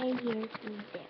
And here's Egypt. Oh.